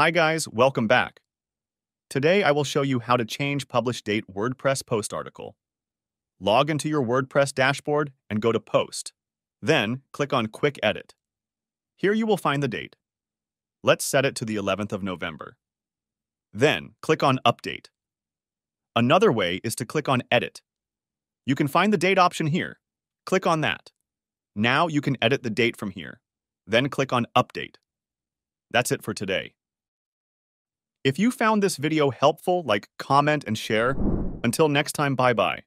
Hi guys, welcome back. Today I will show you how to change publish date WordPress post article. Log into your WordPress dashboard and go to Post. Then click on Quick Edit. Here you will find the date. Let's set it to the 11th of November. Then click on Update. Another way is to click on Edit. You can find the date option here. Click on that. Now you can edit the date from here. Then click on Update. That's it for today. If you found this video helpful, like comment and share. Until next time, bye-bye.